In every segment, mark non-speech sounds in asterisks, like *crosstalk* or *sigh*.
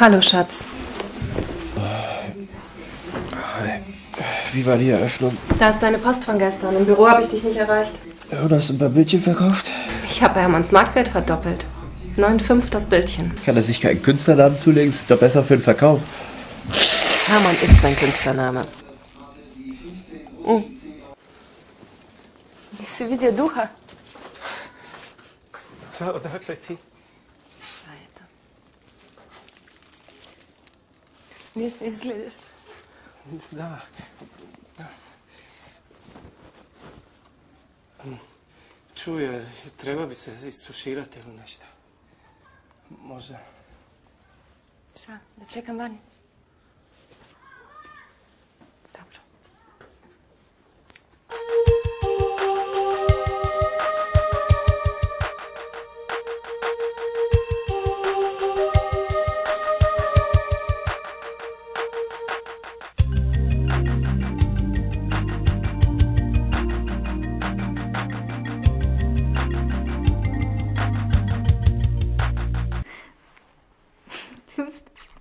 Hallo, Schatz. Hi. Wie war die Eröffnung? Da ist deine Post von gestern. Im Büro habe ich dich nicht erreicht. Oder hast du ein paar Bildchen verkauft? Ich habe Hermanns Marktwert verdoppelt. 9,5 das Bildchen. Kann er sich keinen Künstlernamen zulegen? Ist doch besser für den Verkauf. Hermann ist sein Künstlername. Oh. Ich sehe wieder Duha. Smiješno izgledaš. Da. Čuje, treba bi se istuširati ili nešto. Može. Šta, da čekam vani?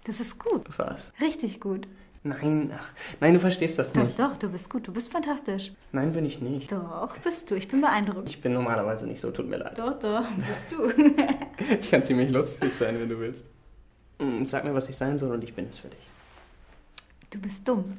Das ist gut. Was? Richtig gut. Nein, ach, nein, du verstehst das Doch, nicht. doch, du bist gut. Du bist fantastisch. Nein, bin ich nicht. Doch, bist du. Ich bin beeindruckt. Ich bin normalerweise nicht so, tut mir leid. Doch, doch, bist du. *laughs* Ich kann ziemlich lustig *laughs* sein, wenn du willst. Mm, Sag mir, was ich sein soll und ich bin es für dich. Du bist dumm.